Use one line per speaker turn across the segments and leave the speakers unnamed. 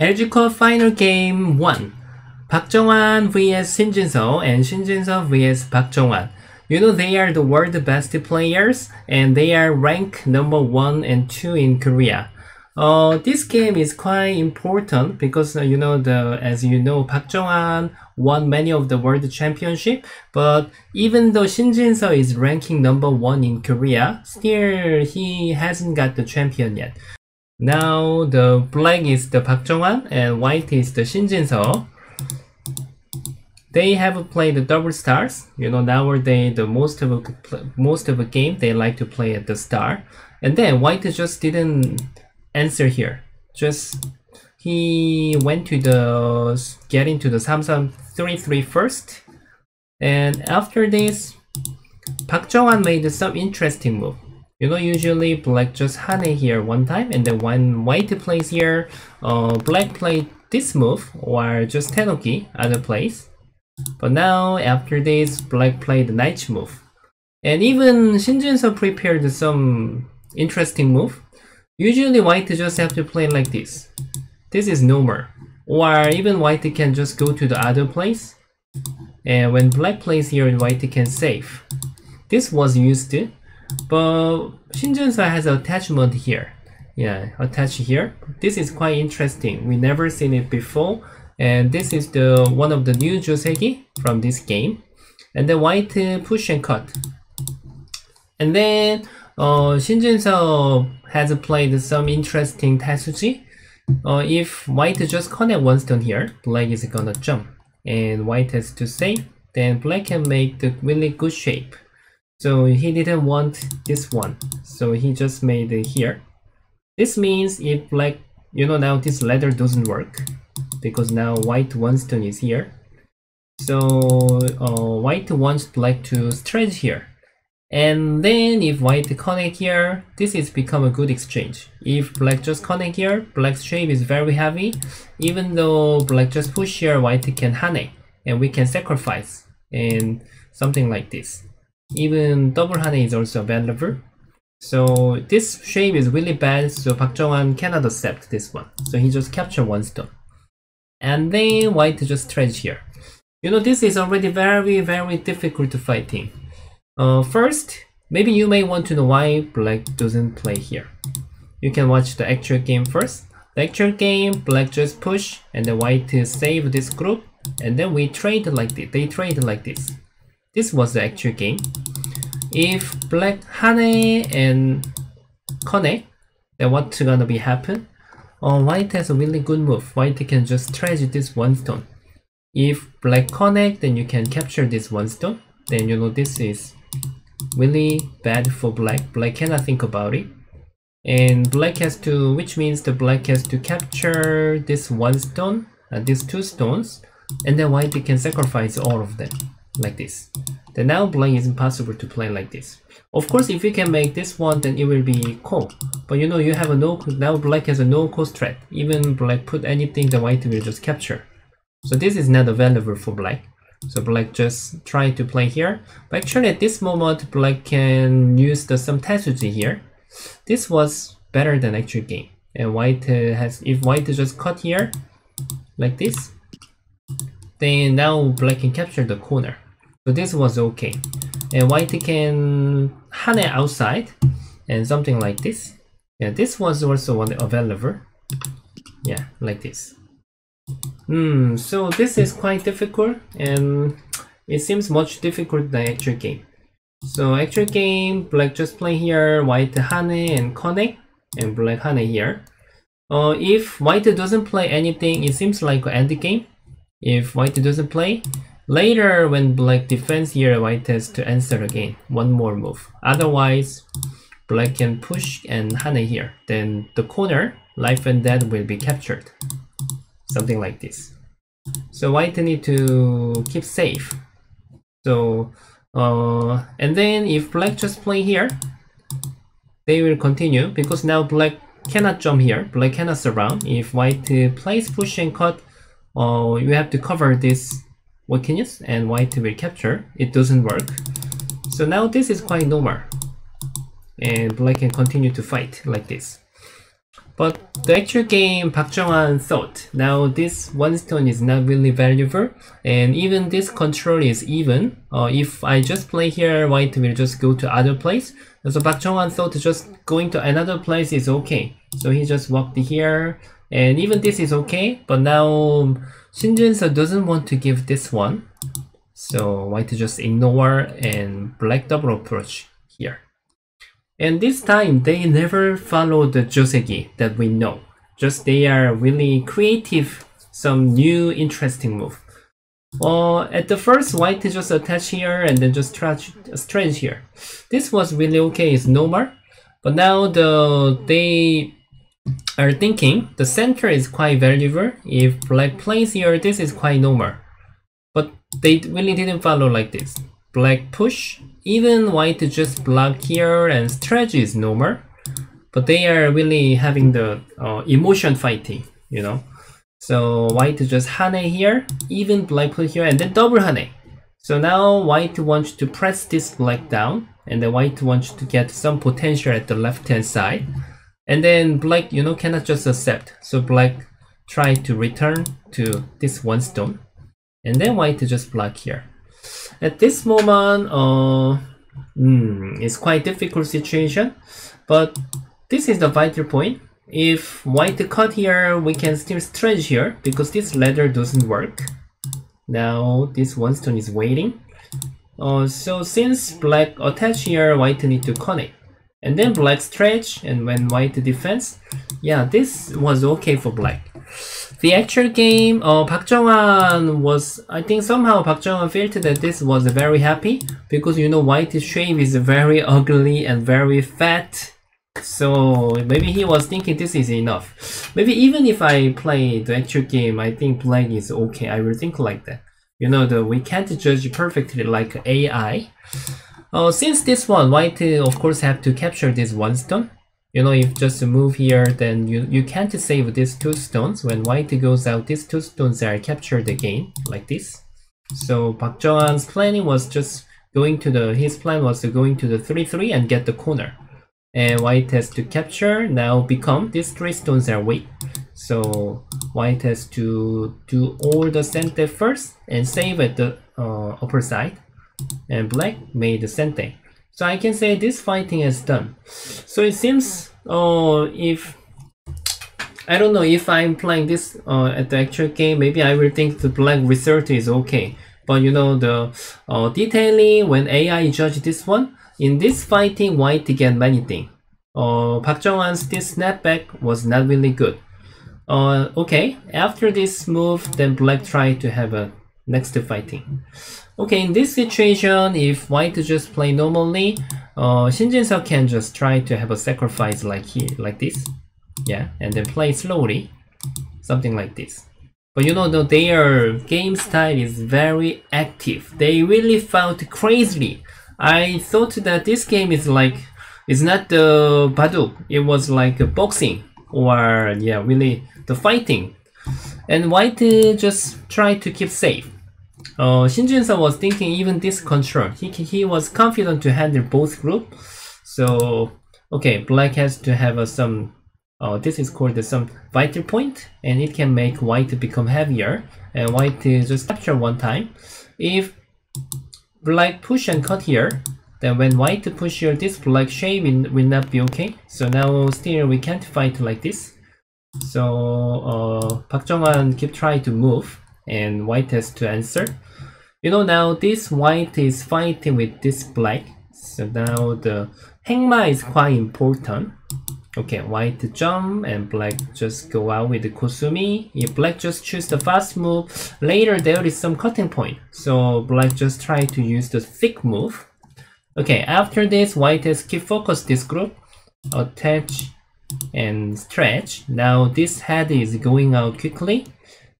LG Cup Final Game 1 Park Jong-hwan vs Shin Jin-seo and Shin Jin-seo vs Park Jong-hwan. You know they are the world best players and they are ranked number 1 and 2 in Korea. Uh, this game is quite important because uh, you know the as you know Park Jong-hwan won many of the world championship but even though Shin Jin-seo is ranking number 1 in Korea still he hasn't got the champion yet. Now the black is the Park Jong-hwan and white is the Shin Jin-seo. They have played the double stars. You know nowadays the most of a, most of a game they like to play at the star. And then white just didn't answer here. Just he went to the get into the Samsung 3-3 first. And after this, Park Jong-hwan made some interesting move. You know, usually black just Hane here one time, and then when white plays here, uh, black played this move, or just Tenuki other place. But now, after this, black played the knight move. And even Shin Jin-seo prepared some interesting move. Usually white just have to play like this. This is normal. Or even white can just go to the other place. And when black plays here, white can save. This was used but Shin Jin-seo has attachment here. Yeah, attach here. This is quite interesting. We never seen it before. And this is the one of the new Joseki from this game. And the white uh, push and cut. And then uh, has played some interesting Tesuji. Uh, if white just connect one stone here, black is gonna jump. And white has to save, then black can make the really good shape. So he didn't want this one. So he just made it here. This means if black, you know now this ladder doesn't work because now white one stone is here. So uh, white wants black to stretch here. And then if white connect here, this is become a good exchange. If black just connect here, black's shape is very heavy. Even though black just push here, white can hane and we can sacrifice and something like this. Even double hane is also available. So this shape is really bad, so Park Jong-hwan cannot accept this one. So he just capture one stone. And then white just trade here. You know, this is already very, very difficult to fighting. Uh, first, maybe you may want to know why black doesn't play here. You can watch the actual game first. The actual game, black just push, and the white save this group, and then we trade like this. They trade like this. This was the actual game. If black Hane and connect, then what's gonna be happen? Oh, white has a really good move. White can just trade this one stone. If black connect, then you can capture this one stone. Then you know this is really bad for black. Black cannot think about it. And black has to, which means the black has to capture this one stone, uh, these two stones, and then white can sacrifice all of them like this. The now black is impossible to play like this. Of course, if you can make this one, then it will be cool. But you know, you have a no, now black has a no cost threat. Even black put anything, the white will just capture. So this is not available for black. So black just try to play here. But actually at this moment, black can use the some Tesuji here. This was better than actual game. And white uh, has, if white just cut here, like this, then now black can capture the corner. So this was okay. And white can hane outside and something like this. Yeah, this was also one available. Yeah, like this. Hmm, so this is quite difficult and it seems much difficult than actual game. So actual game, black just play here, white hane and connect, and black hane here. Uh, if white doesn't play anything, it seems like end game. If white doesn't play, later when black defends here, white has to answer again, one more move. Otherwise, black can push and hane here. Then the corner, life and death will be captured. Something like this. So white need to keep safe. So, uh, and then if black just play here, they will continue because now black cannot jump here, black cannot surround. If white uh, plays push and cut, uh, you have to cover this weakness and white will capture. It doesn't work. So now this is quite normal. And black can continue to fight like this. But the actual game, Park Jong-hwan thought, now this one stone is not really valuable, and even this control is even. Uh, if I just play here, white will just go to other place. So Park Jong-hwan thought just going to another place is okay. So he just walked here, and even this is okay, but now Shin Jin-seo doesn't want to give this one. So white just ignore and black double approach here. And this time they never follow the Joseki that we know. Just they are really creative, some new interesting move. Uh, at the first, white just attach here and then just stretch here. This was really okay, it's normal. But now the they are thinking the center is quite valuable. If black plays here, this is quite normal. But they really didn't follow like this. Black push, even white just block here and stretch is normal. But they are really having the uh, emotion fighting, you know. So white just hane here, even black put here, and then double hane. So now white wants to press this black down, and then white wants to get some potential at the left hand side. And then black, you know, cannot just accept. So black try to return to this one stone. And then white just block here. At this moment, uh, mm, it's quite difficult situation. But this is the vital point. If white cut here, we can still stretch here because this ladder doesn't work. Now this one stone is waiting. Uh, so since black attach here, white need to connect. And then black stretch and when white defense, yeah, this was okay for black. The actual game, uh, Park Jong-hwan was, I think somehow Park Jong-hwan felt that this was very happy because you know white's shape is very ugly and very fat. So maybe he was thinking this is enough. Maybe even if I play the actual game, I think black is okay. I will think like that. You know, the we can't judge perfectly like AI. Uh, since this one, white of course have to capture this one stone. You know, if just move here, then you, you can't save these two stones. When white goes out, these two stones are captured again, like this. So Park Jong-hwan's planning was just going to the, his plan was to going to the 3-3 and get the corner. And white has to capture, now become, these three stones are weak. So white has to do all the center first and save at the uh, upper side and black made the same thing. So I can say this fighting is done. So it seems uh, if I don't know if I'm playing this uh, at the actual game, maybe I will think the black result is okay. But you know the uh, detailing when AI judge this one, in this fighting white get many things. Uh, Park Jong-hwan's this snapback was not really good. Uh, okay, after this move, then black tried to have a next to fighting. Okay, in this situation, if white just play normally, uh, Shin Jin-seo can just try to have a sacrifice like here, like this. Yeah, and then play slowly, something like this. But you know, the, their game style is very active. They really felt crazily. I thought that this game is like, it's not the Baduk. It was like boxing or yeah, really the fighting. And White just tried to keep safe. Uh, Shin Jin-seo was thinking even this control. He, he was confident to handle both group. So, okay, black has to have uh, some, uh, this is called some vital point, and it can make white become heavier, and white just capture one time. If black push and cut here, then when white push here, this black shape will not be okay. So now still we can't fight like this. So uh, Park Jong-hwan keep trying to move and white has to answer. You know now this white is fighting with this black. So now the Haengma is quite important. Okay, white jump and black just go out with the Kosumi. If black just choose the fast move, later there is some cutting point. So black just try to use the thick move. Okay, after this, white has keep focus this group, attach and stretch. Now this head is going out quickly.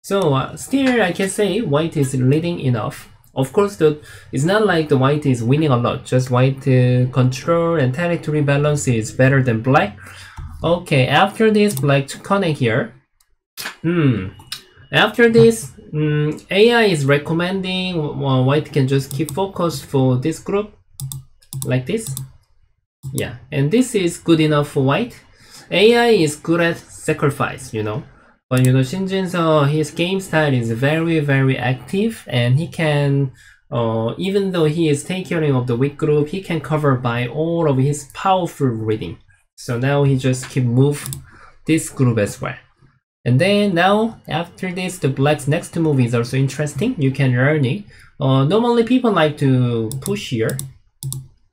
So uh, still I can say white is leading enough. Of course, the, it's not like the white is winning a lot, just white uh, control and territory balance is better than black. Okay, after this, black connect here. Hmm. After this, mm, AI is recommending white can just keep focus for this group, like this. Yeah, and this is good enough for white. AI is good at sacrifice, you know. But you know, Shin Jin-seo, his game style is very, very active, and he can, uh, even though he is taking of the weak group, he can cover by all of his powerful reading. So now he just keep move this group as well. And then now, after this, the black's next move is also interesting. You can learn it. Uh, normally people like to push here,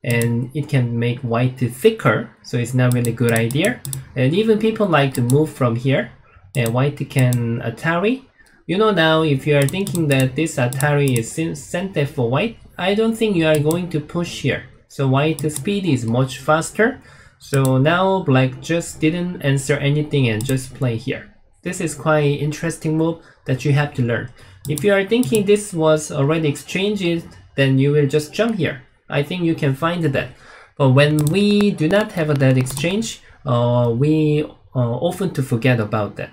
and it can make white thicker, so it's not really good idea. And even people like to move from here, and white can Atari. You know now, if you are thinking that this Atari is center for white, I don't think you are going to push here. So white speed is much faster, so now black just didn't answer anything and just play here. This is quite interesting move that you have to learn. If you are thinking this was already exchanged, then you will just jump here. I think you can find that. But when we do not have that exchange, uh, we uh, often to forget about that.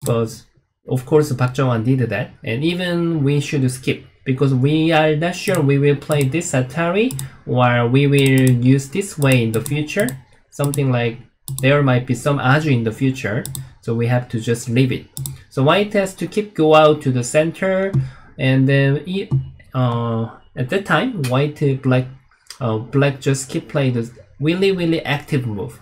Because of course Park Jong-hwan did that, and even we should skip. Because we are not sure we will play this Atari or we will use this way in the future. Something like there might be some aji in the future. So we have to just leave it. So white has to keep go out to the center and then uh, at that time white black uh, black just keep playing the really really active move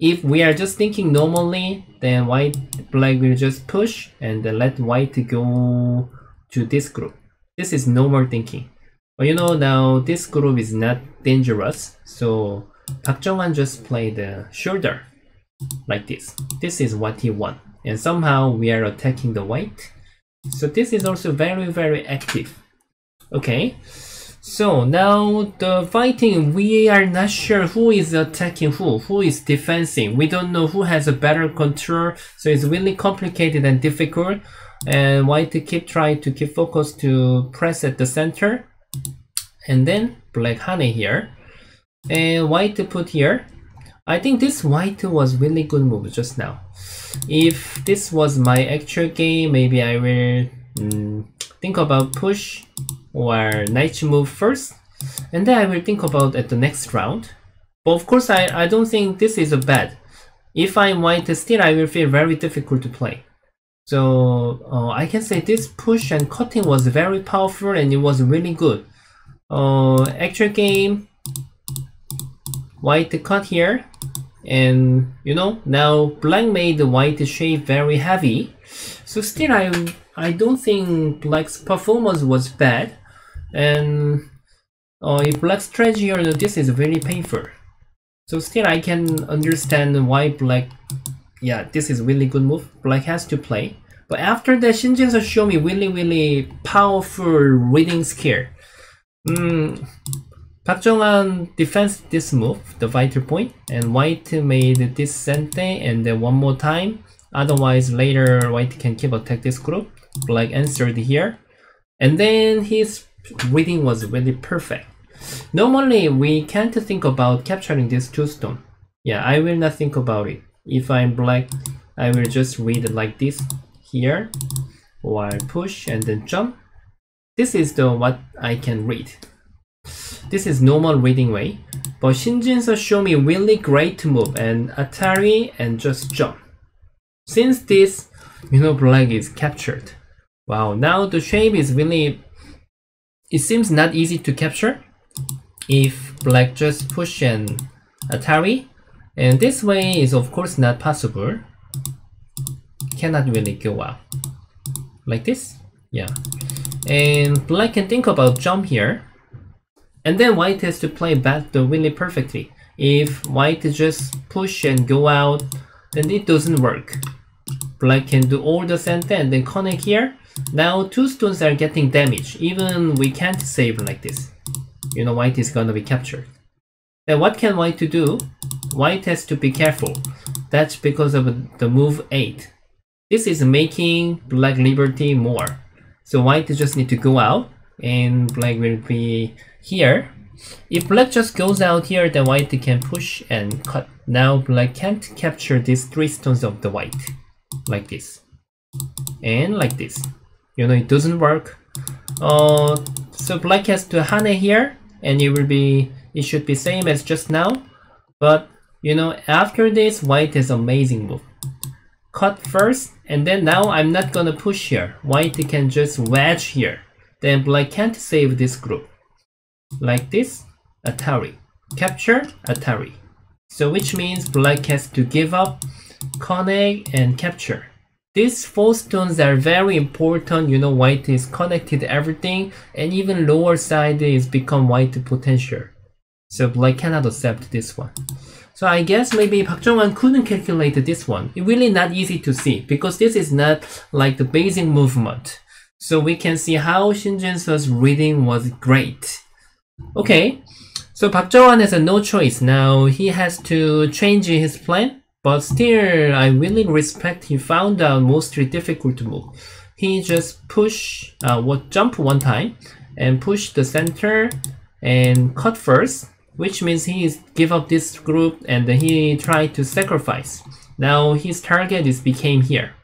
if we are just thinking normally then white black will just push and let white go to this group this is normal thinking but you know now this group is not dangerous so Park Jong-hwan just played the shoulder like this. This is what he won. And somehow we are attacking the white. So this is also very, very active. Okay. So now the fighting, we are not sure who is attacking who, who is defending. We don't know who has a better control. So it's really complicated and difficult. And white keep trying to keep focus to press at the center. And then black hane here and white to put here I think this white was really good move just now if this was my actual game maybe I will mm, think about push or knight move first and then I will think about at the next round. But of course I, I don't think this is a bad. If I'm white still I will feel very difficult to play. So uh, I can say this push and cutting was very powerful and it was really good. Uh, actual game white cut here and you know now black made the white shape very heavy. So still I I don't think black's performance was bad and uh, if black strategy or this is very painful so still I can understand why black yeah this is really good move black has to play but after that Shin Jin-seo show me really really powerful reading skill mm, Park Jong-hwan defends this move, the vital point, and white made this sente and then one more time. Otherwise, later white can keep attack this group. Black answered here. And then his reading was really perfect. Normally, we can't think about capturing this two stone. Yeah, I will not think about it. If I'm black, I will just read like this here, while push and then jump. This is the what I can read. This is normal reading way, but Shin Jin-seo show me really great move and Atari and just jump. Since this, you know, black is captured. Wow, now the shape is really, it seems not easy to capture if black just push and Atari. And this way is of course not possible. Cannot really go out. Like this? Yeah. And black can think about jump here and then white has to play back the really perfectly. If white just push and go out, then it doesn't work. Black can do all the center and then connect here. Now two stones are getting damaged. Even we can't save like this. You know, white is gonna be captured. Then what can white to do? White has to be careful. That's because of the move 8. This is making black liberty more. So white just need to go out and black will be here. If black just goes out here, then white can push and cut. Now black can't capture these three stones of the white, like this. And like this. You know, it doesn't work. Uh, so black has to hane here, and it will be, it should be same as just now. But You know, after this, white is amazing move. Cut first, and then now I'm not gonna push here. White can just wedge here. Then black can't save this group. Like this, Atari. Capture, Atari. So which means black has to give up, connect, and capture. These four stones are very important, you know, white is connected everything, and even lower side is become white potential. So black cannot accept this one. So I guess maybe Park Jong-hwan couldn't calculate this one. It's really not easy to see because this is not like the basic movement. So we can see how Shin Jin-seo's reading was great. Okay, so Park Jong-hwan has no choice. Now he has to change his plan but still, I really respect he found the most difficult move. He just push, uh, what jump one time and push the center and cut first, which means he give up this group and he tried to sacrifice. Now his target is became here.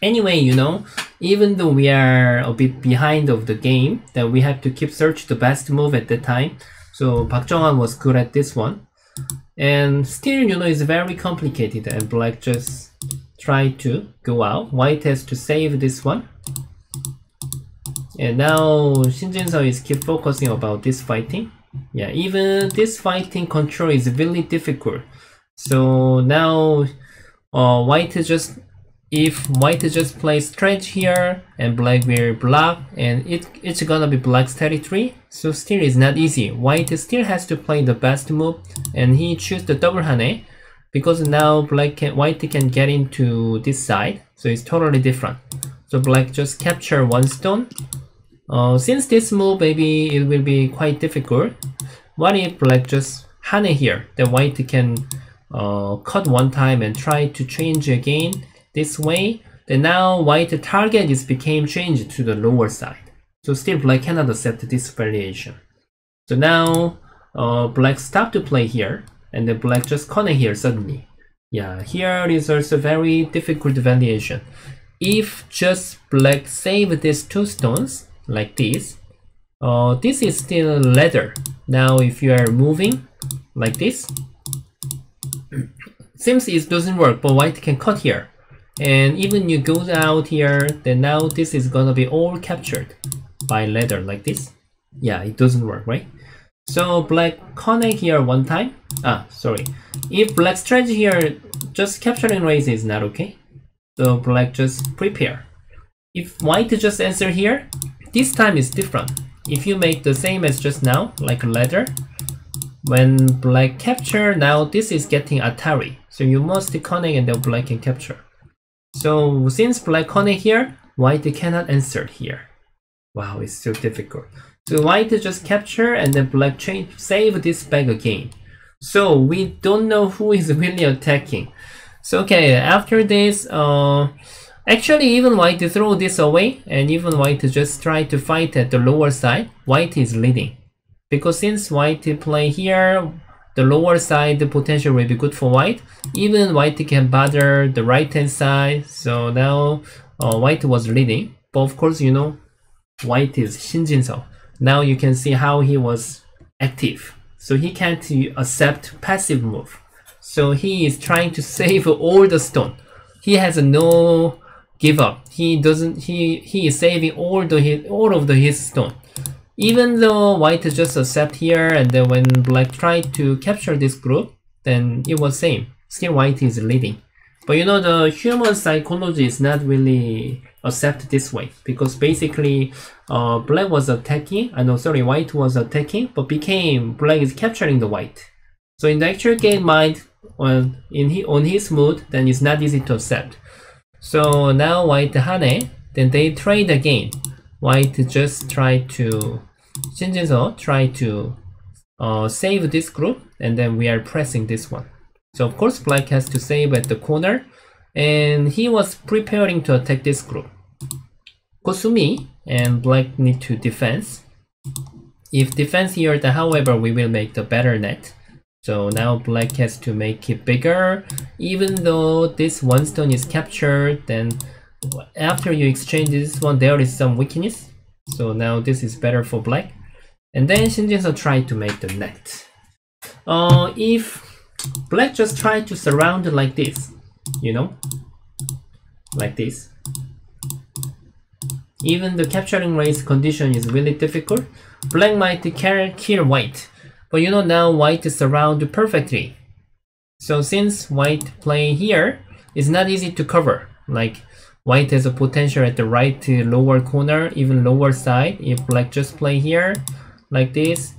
Anyway, you know, even though we are a bit behind of the game, that we have to keep search the best move at the time. So Park Jong-hwan was good at this one. And still, you know, it's very complicated and black just try to go out. White has to save this one. And now Shin Jin-seo is keep focusing about this fighting. Yeah, even this fighting control is really difficult. So now uh, white just if white just plays stretch here and black will block and it, it's gonna be black's territory so still is not easy. White still has to play the best move and he choose the double hane because now black can, white can get into this side so it's totally different. So black just capture one stone. Uh, since this move maybe it will be quite difficult what if black just hane here? Then white can uh, cut one time and try to change again this way, then now white target is became changed to the lower side. So still black cannot accept this variation. So now uh, black stop to play here, and then black just corner here suddenly. Yeah, here is also very difficult variation. If just black save these two stones, like this, uh, this is still ladder. Now if you are moving, like this, seems it doesn't work, but white can cut here and even you go out here then now this is gonna be all captured by ladder like this. Yeah it doesn't work right? So black connect here one time. Ah sorry. If black strategy here just capturing race is not okay. So black just prepare. If white just answer here this time is different. If you make the same as just now like a ladder when black capture now this is getting atari. So you must connect and then black can capture. So since black corner here, white cannot answer here. Wow, it's so difficult. So white just capture and then black change save this back again. So we don't know who is really attacking. So okay, after this, uh, actually even white to throw this away and even white just try to fight at the lower side, white is leading. Because since white play here, the lower side the potential will be good for white. Even white can bother the right hand side. So now uh, white was leading. But of course, you know, white is Shin Jin-seo. Now you can see how he was active. So he can't accept passive move. So he is trying to save all the stone. He has no give up. He doesn't. He he is saving all the his, all of the his stone. Even though white just accept here and then when black tried to capture this group, then it was same. Still white is leading. But you know the human psychology is not really accept this way because basically uh, black was attacking, I know sorry white was attacking but became black is capturing the white. So in the actual game mind on in he, on his mood then it's not easy to accept. So now white hane then they trade again white just try to Shin Jin-seo try to uh, save this group and then we are pressing this one. So of course black has to save at the corner and he was preparing to attack this group. Kosumi and black need to defense. If defense here, then however we will make the better net. So now black has to make it bigger. Even though this one stone is captured, then after you exchange this one, there is some weakness. So now this is better for black. And then Shin Jin-seo tried to make the net. Uh, if black just try to surround like this, you know, like this. Even the capturing race condition is really difficult. Black might kill white, but you know now white is surround perfectly. So since white play here, it's not easy to cover. Like white has a potential at the right lower corner, even lower side. If black just play here, like this,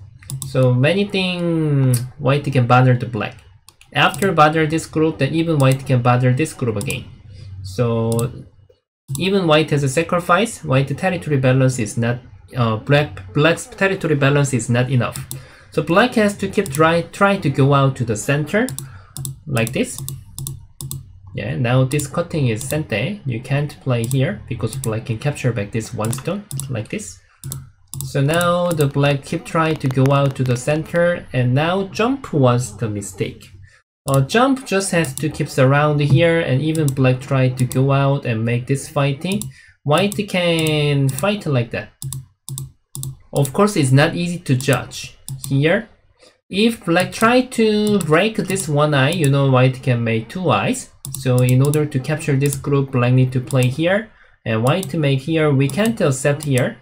so many things white can bother the black. After bother this group, then even white can bother this group again. So even white has a sacrifice, white territory balance is not uh, black black's territory balance is not enough. So black has to keep try try to go out to the center like this. Yeah, now this cutting is sente. You can't play here because black can capture back this one stone like this. So now the black keep trying to go out to the center and now jump was the mistake. Uh, jump just has to keep around here and even black try to go out and make this fighting. White can fight like that. Of course it's not easy to judge. Here, if black try to break this one eye, you know white can make two eyes. So in order to capture this group, black need to play here. And white to make here, we can't accept here.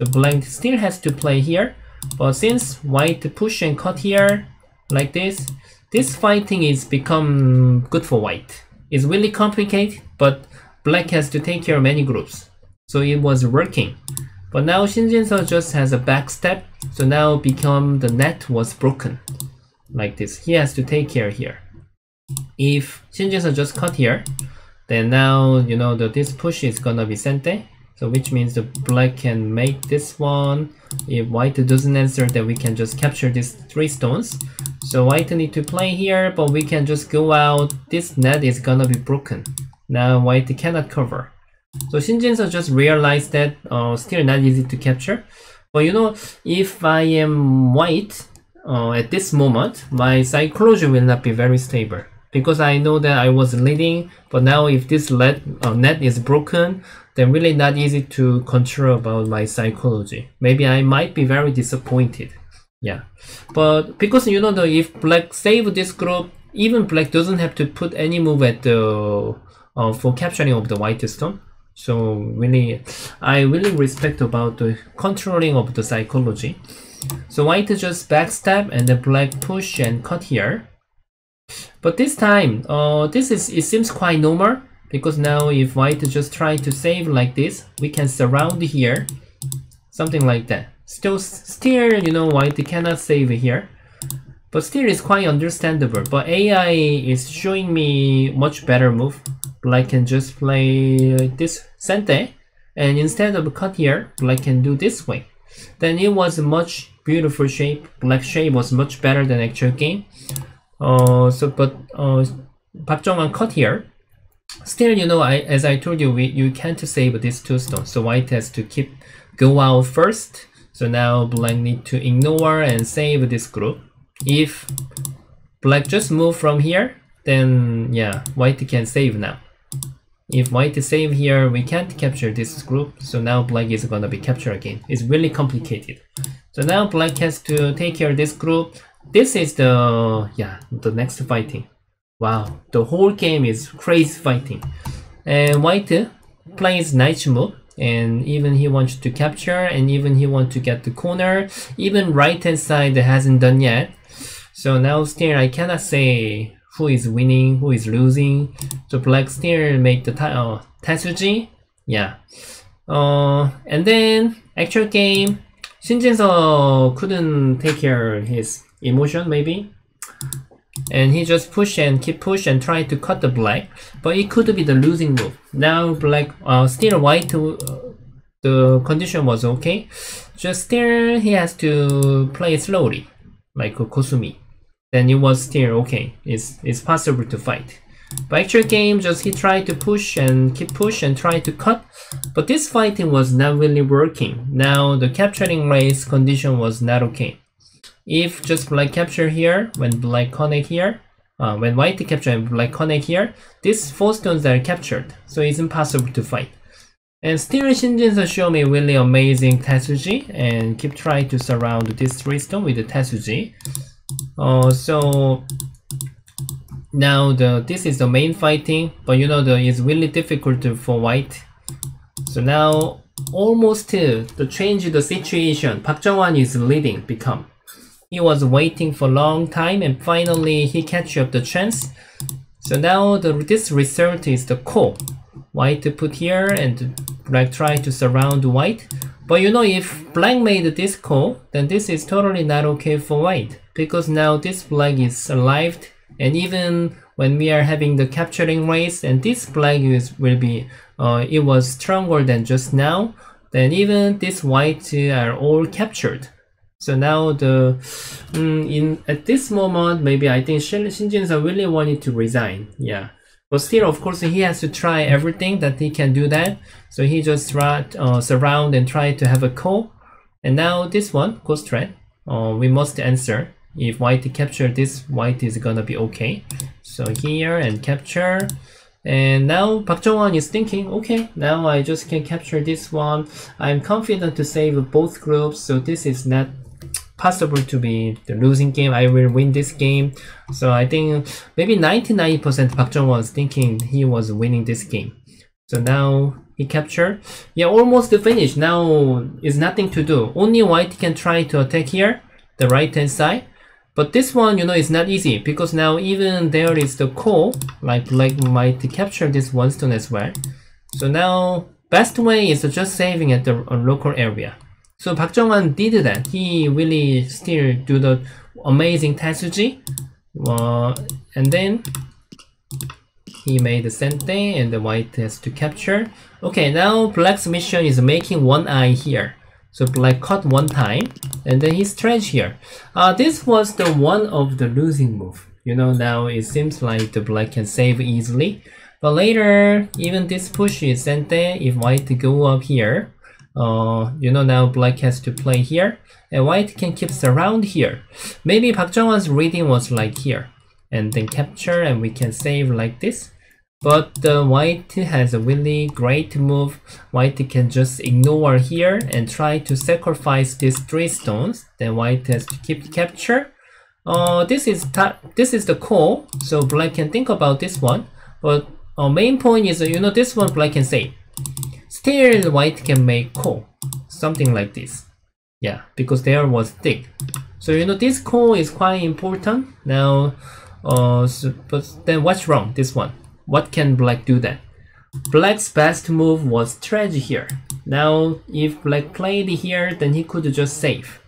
The black still has to play here. But since white push and cut here, like this, this fighting is become good for white. It's really complicated, but black has to take care of many groups. So it was working. But now Shin Jin-seo just has a back step, so now become the net was broken. Like this. He has to take care here. If Shin Jin-seo just cut here, then now you know that this push is gonna be sente. So which means the black can make this one. If white doesn't answer, then we can just capture these three stones. So white need to play here, but we can just go out. This net is gonna be broken. Now white cannot cover. So Shin Jin-seo just realized that uh, still not easy to capture. But you know, if I am white uh, at this moment, my psychology will not be very stable because I know that I was leading, but now if this net, uh, net is broken, then really not easy to control about my psychology. Maybe I might be very disappointed. Yeah, but because you know the if black save this group, even black doesn't have to put any move at the uh, for capturing of the white stone. So really, I really respect about the controlling of the psychology. So white just backstab and then black push and cut here. But this time, uh, this is it seems quite normal because now if white just try to save like this we can surround here something like that still still you know why they cannot save here. But still it's quite understandable. But AI is showing me much better move. Black can just play this sente and instead of cut here black can do this way. Then it was a much beautiful shape. Black shape was much better than actual game. Uh, so but uh, Park Jong cut here. Still, you know, I, as I told you, we, you can't save these two stones. So white has to keep go out first. So now black need to ignore and save this group. If black just move from here, then yeah, white can save now. If white save here, we can't capture this group. So now black is gonna be captured again. It's really complicated. So now black has to take care of this group. This is the, yeah, the next fighting. Wow, the whole game is crazy fighting. And White plays nice move and even he wants to capture and even he wants to get the corner. Even right hand side hasn't done yet. So now still I cannot say who is winning, who is losing. So black still make the uh, Tesuji. Yeah. Uh, and then actual game, Shin Jin-seo couldn't take care of his emotion maybe and he just push and keep push and try to cut the black but it could be the losing move. Now black uh, still white uh, the condition was okay. Just still he has to play slowly like Kosumi. Then it was still okay. It's it's possible to fight. But actual game just he tried to push and keep push and try to cut. But this fighting was not really working. Now the capturing race condition was not okay if just black capture here, when black connect here, uh, when white capture and black connect here, these four stones are captured, so it's impossible to fight. And still Shinjin show me really amazing Tesuji and keep trying to surround this three stone with the Tesuji. Uh, so now the this is the main fighting but you know the it's really difficult for white so now almost to change the situation Park Jong-hwan is leading become he was waiting for a long time and finally he catch up the chance. So now the this result is the call white to put here and black try to surround white. But you know if black made this call then this is totally not okay for white. Because now this black is alive. And even when we are having the capturing race and this flag is will be uh, it was stronger than just now then even this white are all captured so now the um, in at this moment maybe I think Shin, Shin Jin-seo really wanted to resign yeah. But still of course he has to try everything that he can do that. So he just try uh, surround and try to have a call. And now this one ghost threat uh, we must answer if white capture this white is gonna be okay. So here and capture. And now Park Jong-hwan is thinking okay now I just can capture this one. I'm confident to save both groups so this is not possible to be the losing game I will win this game. So I think maybe 99% Park Jong-hwan was thinking he was winning this game. So now he captured. Yeah almost finished now is nothing to do. Only white can try to attack here the right hand side. But this one, you know, is not easy because now even there is the core, like Black might capture this one stone as well. So now best way is just saving at the local area. So Park Jong-hwan did that. He really still do the amazing Tesuji. Uh, and then he made the Sente and the white has to capture. Okay, now Black's mission is making one eye here. So black cut one time and then he stretch here. Uh, this was the one of the losing move. You know, now it seems like the black can save easily. But later, even this push is sente. If white go up here, uh, you know, now black has to play here. And white can keep surround here. Maybe Park Jong-hwan's reading was like here. And then capture and we can save like this. But the white has a really great move. White can just ignore here and try to sacrifice these three stones. Then white has to keep capture. Uh, this is this is the core, so black can think about this one. But our main point is, you know, this one black can say. Still, white can make core, something like this. Yeah, because there was thick. So you know, this core is quite important. Now, uh, so, but then what's wrong? This one. What can black do then? Black's best move was trade here. Now, if black played here, then he could just save.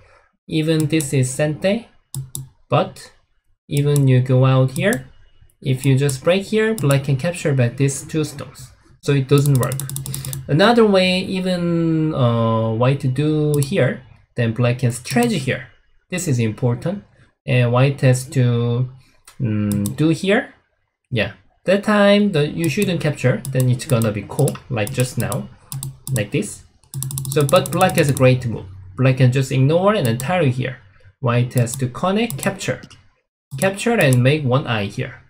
Even this is Sente, but even you go out here, if you just break here, black can capture back these two stones. So it doesn't work. Another way, even uh, white to do here, then black can stretch here. This is important. And white has to um, do here. Yeah, that time the you shouldn't capture, then it's gonna be cool, like just now, like this. So, but black has a great move. Black can just ignore and entire here. White has to connect, capture. Capture and make one eye here.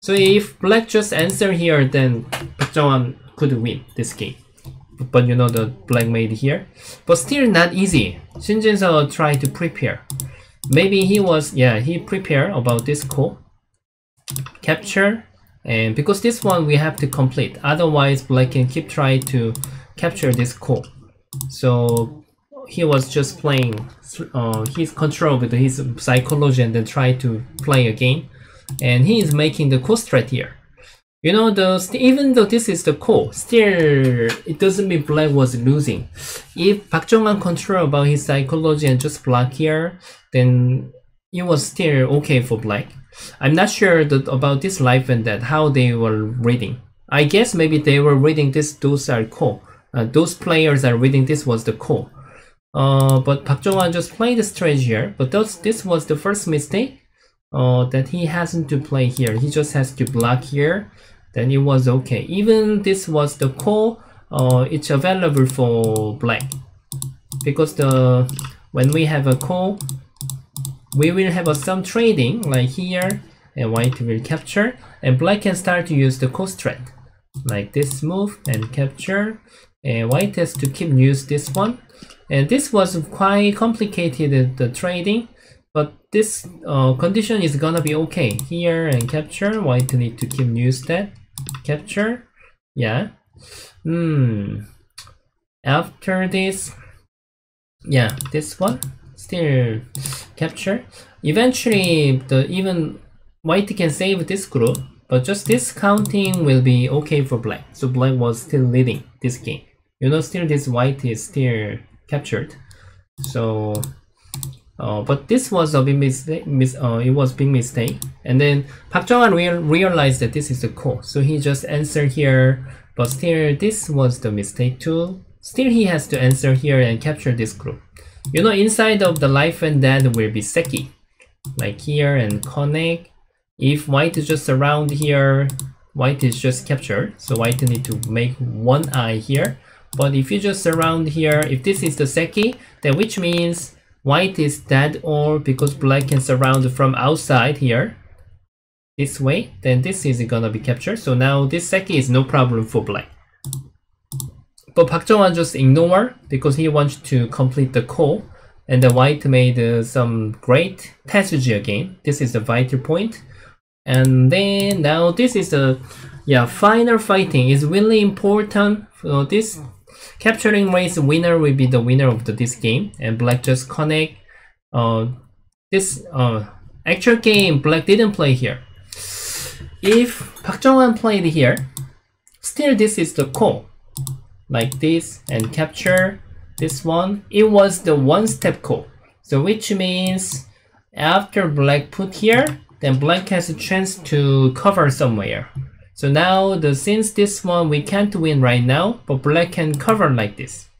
So if black just answer here, then Park could win this game. But you know the black made here. But still not easy. Shin Jin-seo try to prepare. Maybe he was, yeah, he prepared about this call. Capture, and because this one we have to complete otherwise black can keep trying to capture this core so he was just playing uh, his control with his psychology and then try to play a game and he is making the core strat here you know the even though this is the core still it doesn't mean black was losing if Park Jong-hwan control about his psychology and just block here then it was still okay for black I'm not sure that about this life and that how they were reading. I guess maybe they were reading this. Those are cool. Uh, those players are reading this was the core. Uh, but Park Jong-hwan just played the strategy here. But those, this was the first mistake uh, that he hasn't to play here. He just has to block here. Then it was okay. Even this was the core. Uh, it's available for black because the when we have a core we will have a some trading like here and white will capture and black can start to use the cost trend like this move and capture and white has to keep use this one and this was quite complicated the trading this uh, condition is gonna be okay. Here and capture white need to keep new stat capture yeah. Hmm. After this yeah this one still capture. Eventually the even white can save this group but just this counting will be okay for black. So black was still leading this game. You know still this white is still captured. So uh, but this was a big mistake mis uh, it was big mistake. And then Park Jong-hwan real realized that this is the call so he just answered here but still this was the mistake too still he has to answer here and capture this group. You know inside of the life and death will be Seki. Like here and connect. If white is just around here white is just captured. So white need to make one eye here. But if you just surround here, if this is the Seki, then which means white is dead or because black can surround from outside here, this way, then this is gonna be captured. So now this Seki is no problem for black. But Park Jong-hwan just ignore because he wants to complete the call. And the white made uh, some great passage again. This is the vital point. And then now this is the yeah final fighting is really important. So this Capturing race winner will be the winner of the, this game, and black just connect. Uh, this uh, actual game, black didn't play here. If Park Jong-hwan played here, still this is the call. Like this, and capture this one. It was the one-step call. So which means after black put here, then black has a chance to cover somewhere. So now the since this one we can't win right now, but black can cover like this.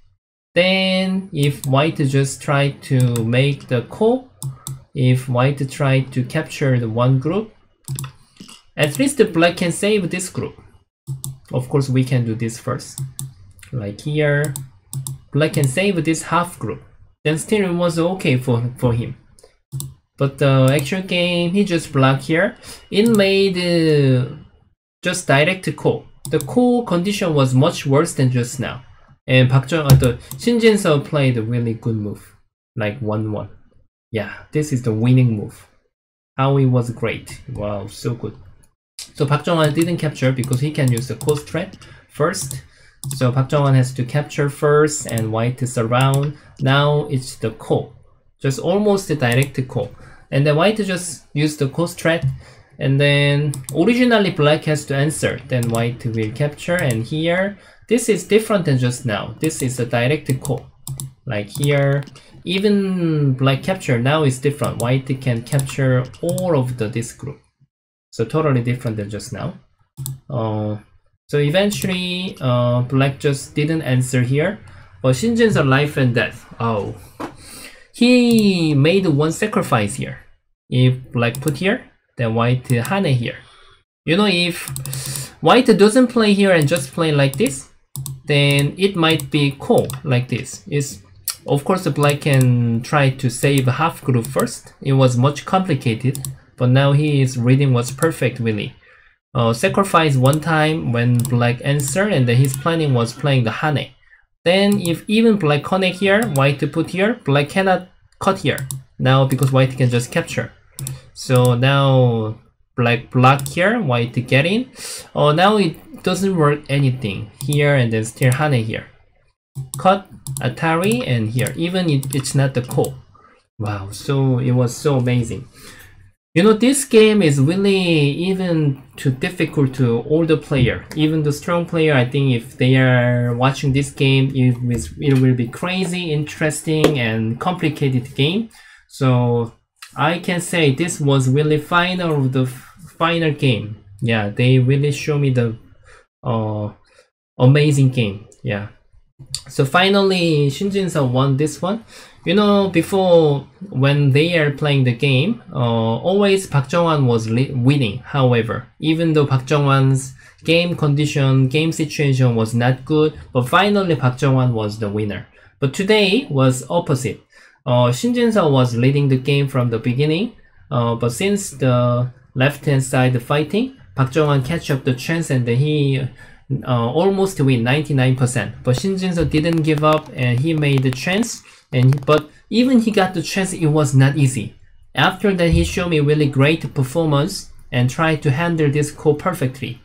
Then if white just try to make the call, if white try to capture the one group, at least the black can save this group. Of course we can do this first. Like here, black can save this half group. Then still it was okay for, for him. But the actual game, he just blocked here. It made uh, just direct call. The call condition was much worse than just now. And Park Jung, uh, the Shin Jin-seo played a really good move, like 1-1. Yeah, this is the winning move. How it was great. Wow, so good. So Park Jong-hwan didn't capture because he can use the call threat first. So Park Jong-hwan has to capture first and white is around. Now it's the call. Just almost the direct call. And then white just use the call threat and then originally black has to answer then white will capture. And here this is different than just now. This is a direct call. Like here even black capture now is different. White can capture all of the this group. So totally different than just now. Uh, so eventually uh, black just didn't answer here. But Shin Jin-seo's life and death oh. He made one sacrifice here. If black put here then white Hane here. You know, if white doesn't play here and just play like this, then it might be cool like this. It's, of course, black can try to save half group first. It was much complicated, but now he is reading what's perfect really. Uh, sacrifice one time when black answer and then his planning was playing the Hane. Then if even black connect here, white to put here, black cannot cut here. Now because white can just capture. So now black block here, white to get in. Oh, now it doesn't work anything here and then still Hane here. Cut Atari and here, even it, it's not the call. Wow, so it was so amazing. You know, this game is really even too difficult to older player. Even the strong player, I think if they are watching this game, it will be crazy, interesting, and complicated game. So I can say this was really final of the final game. Yeah, they really show me the uh, amazing game. Yeah. So finally, Shin Jin-seo won this one. You know, before when they are playing the game, uh, always Park Jong-hwan was winning. However, even though Park Jong-hwan's game condition, game situation was not good, but finally Park Jong-hwan was the winner. But today was opposite uh, Shin Jin-seo was leading the game from the beginning, uh, but since the left-hand side fighting, Park Jong-hwan catch up the chance and he uh, almost win 99%. But Shin Jin-seo didn't give up and he made the chance. And but even he got the chance, it was not easy. After that, he showed me really great performance and tried to handle this code perfectly.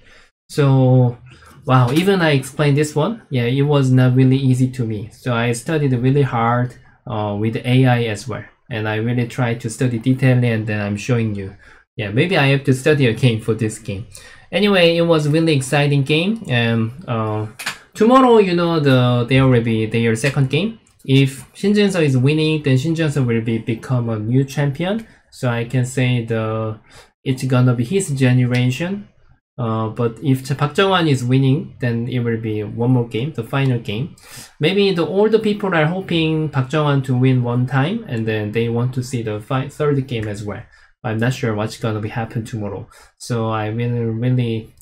So, wow, even I explained this one, yeah, it was not really easy to me. So I studied really hard uh, with AI as well. And I really try to study detailedly and then I'm showing you. Yeah, maybe I have to study again for this game. Anyway, it was really exciting game and uh, tomorrow, you know, the there will be their second game. If Shin Jin-seo is winning, then Shin Jin-seo will be become a new champion. So I can say the it's gonna be his generation. Uh, but if Park Jong-hwan is winning, then it will be one more game, the final game. Maybe the older people are hoping Park Jong-hwan to win one time, and then they want to see the third game as well. I'm not sure what's gonna be happen tomorrow. So I really, really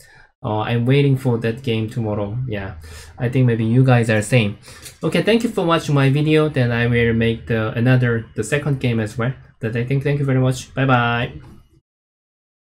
uh, I'm waiting for that game tomorrow. Yeah, I think maybe you guys are same. Okay, thank you for watching my video. Then I will make the another the second game as well. That I think. Thank you very much. Bye bye.